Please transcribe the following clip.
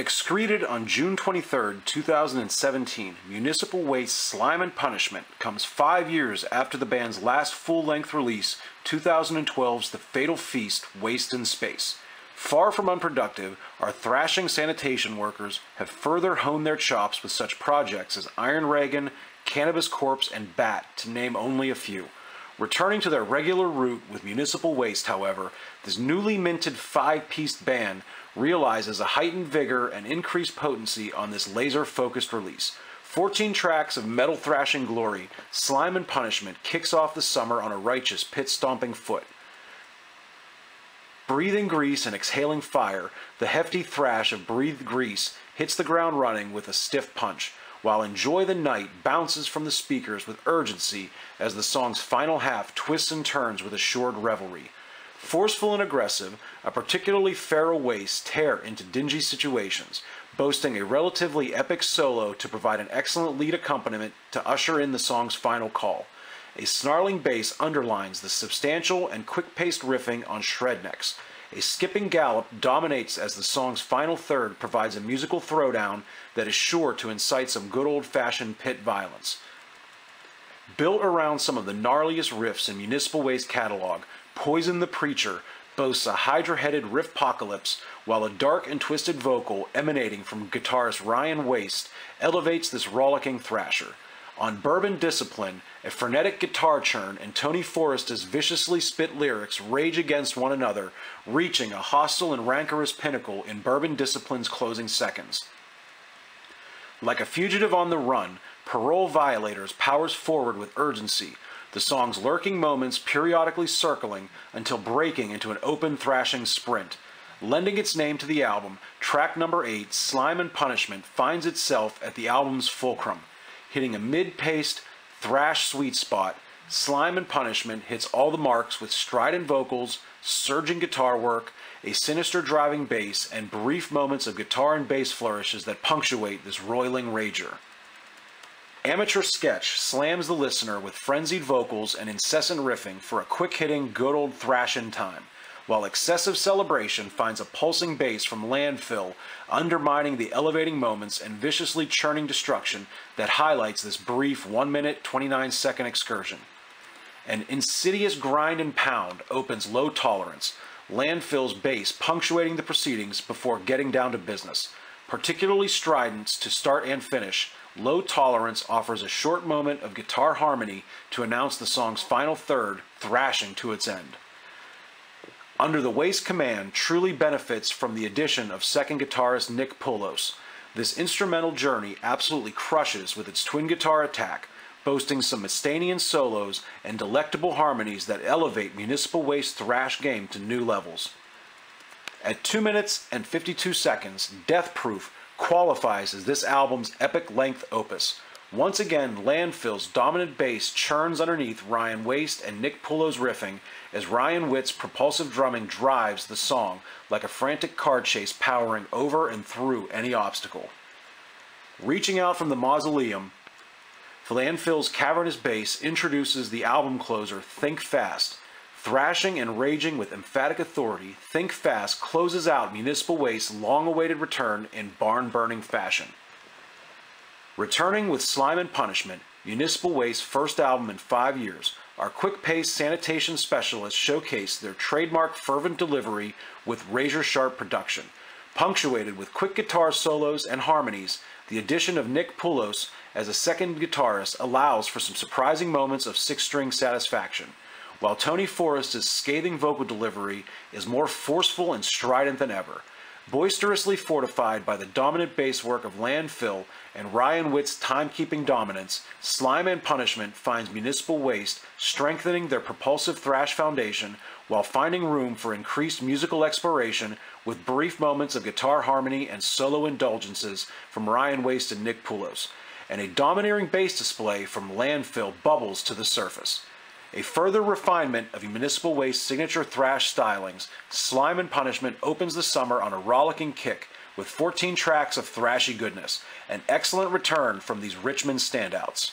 Excreted on June 23, 2017, Municipal Waste Slime and Punishment comes five years after the band's last full length release, 2012's The Fatal Feast Waste in Space. Far from unproductive, our thrashing sanitation workers have further honed their chops with such projects as Iron Reagan, Cannabis Corpse, and Bat, to name only a few. Returning to their regular route with municipal waste, however, this newly minted five piece band realizes a heightened vigor and increased potency on this laser focused release. 14 tracks of metal thrashing glory, slime and punishment kicks off the summer on a righteous pit stomping foot. Breathing grease and exhaling fire, the hefty thrash of breathed grease hits the ground running with a stiff punch, while Enjoy the Night bounces from the speakers with urgency as the song's final half twists and turns with assured revelry. Forceful and aggressive, a particularly feral waste tear into dingy situations, boasting a relatively epic solo to provide an excellent lead accompaniment to usher in the song's final call. A snarling bass underlines the substantial and quick-paced riffing on shrednecks. A skipping gallop dominates as the song's final third provides a musical throwdown that is sure to incite some good old-fashioned pit violence. Built around some of the gnarliest riffs in Municipal Waste catalog, Poison the Preacher boasts a hydra-headed riff apocalypse, while a dark and twisted vocal emanating from guitarist Ryan Waste elevates this rollicking thrasher. On Bourbon Discipline, a frenetic guitar churn and Tony Foresta's viciously spit lyrics rage against one another, reaching a hostile and rancorous pinnacle in Bourbon Discipline's closing seconds. Like a fugitive on the run, Parole Violators powers forward with urgency, the song's lurking moments periodically circling until breaking into an open thrashing sprint. Lending its name to the album, track number 8, Slime and Punishment, finds itself at the album's fulcrum hitting a mid-paced thrash sweet spot. Slime and Punishment hits all the marks with strident vocals, surging guitar work, a sinister driving bass, and brief moments of guitar and bass flourishes that punctuate this roiling rager. Amateur Sketch slams the listener with frenzied vocals and incessant riffing for a quick-hitting, good old thrashing time while excessive celebration finds a pulsing bass from landphil, undermining the elevating moments and viciously churning destruction that highlights this brief 1 minute 29 second excursion. An insidious grind and pound opens low tolerance, landphil's bass punctuating the proceedings before getting down to business. Particularly strident to start and finish, Low Tolerance offers a short moment of guitar harmony to announce the song's final third, thrashing to its end. Under the Waste command truly benefits from the addition of second guitarist Nick Poulos. This instrumental journey absolutely crushes with its twin guitar attack, boasting some Mustainian solos and delectable harmonies that elevate Municipal Waste thrash game to new levels. At 2 minutes and 52 seconds, Death Proof qualifies as this album's epic length opus, once again, Landphil's dominant bass churns underneath Ryan Waste and Nick Poulos' riffing as Ryan Witt's propulsive drumming drives the song like a frantic car chase powering over and through any obstacle. Reaching out from the mausoleum, Landphil's cavernous bass introduces the album closer Think Fast. Thrashing and raging with emphatic authority, Think Fast closes out Municipal Waste's long-awaited return in barn-burning fashion. Returning with Slime and Punishment, Municipal Waste's first album in five years, our quick-paced sanitation specialists showcase their trademark fervent delivery with razor-sharp production. Punctuated with quick guitar solos and harmonies, the addition of Nick Poulos as a second guitarist allows for some surprising moments of six-string satisfaction, while Tony Foresta's scathing vocal delivery is more forceful and strident than ever. Boisterously fortified by the dominant bass work of Landphil and Ryan Witt's timekeeping dominance, Slime and Punishment finds Municipal Waste strengthening their propulsive thrash foundation while finding room for increased musical exploration with brief moments of guitar harmony and solo indulgences from Ryan Waste and Nick Poulos, and a domineering bass display from Landphil bubbles to the surface. A further refinement of municipal waste signature thrash stylings, Slime and Punishment opens the summer on a rollicking kick with 14 tracks of thrashy goodness, an excellent return from these Richmond standouts.